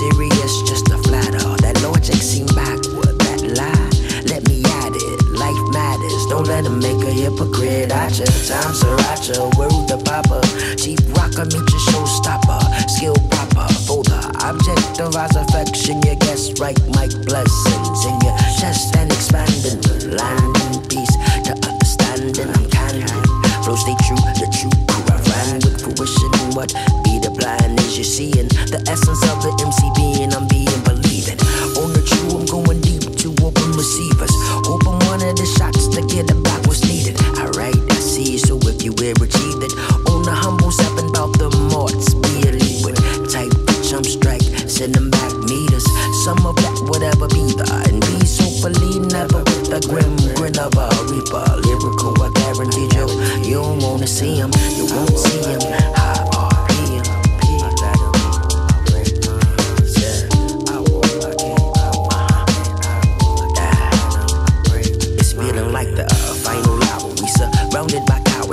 serious just to flatter. That logic seem backward, that lie. Let me add it, life matters. Don't let them make a hypocrite out ya. Time sriracha, word the papa. Chief rocker, meet your showstopper. Skill proper for the object of our affection. You guess right, Mike blessings in your chest and expanding. Landing peace to understanding. I'm candid. Flow stay true, the true I ran with fruition. What open one of the shots to get about what's needed. Alright, I see. So if you ever it, on the humble stepping about the morts, be a with type jump strike, send them back meters. Some of that whatever be the and be so believe never with the grim grin of a reaper. Lyrical, I guarantee you, you don't wanna see him,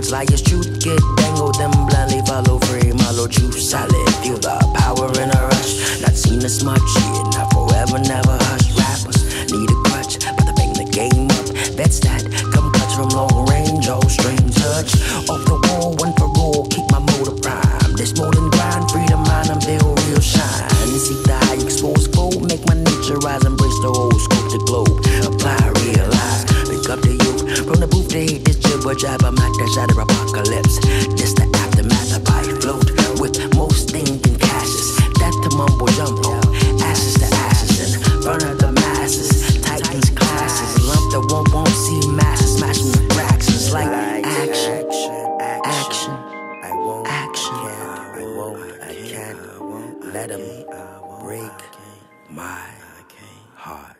cowards, liars, truth get dangled, them blindly follow free, follow truth, solid. Feel the power in a rush. Not seen a much shit, not forever, never hush. Rappers need a crutch, but they bring the game up. Bets that come clutch from long range, oh strange touch. Off the wall, one for all, keep my motor prime. This more than grind, freedom mind, I'm built real shine. Seek the high exposed gold, make my nature rise, embrace the whole scope, the globe. Apply, realize, pick up the youth. From the booth, they hate this jabber, Mac the shatter apocalypse. This the aftermath of I float with most things thinking caches. That to mumble jumbo, ashes to ashes, and burn out the masses. Titans classes, lump that won't won't see masses smashing the. It's like action, action, I won't, action. I won't, I can't let him break my heart.